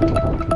you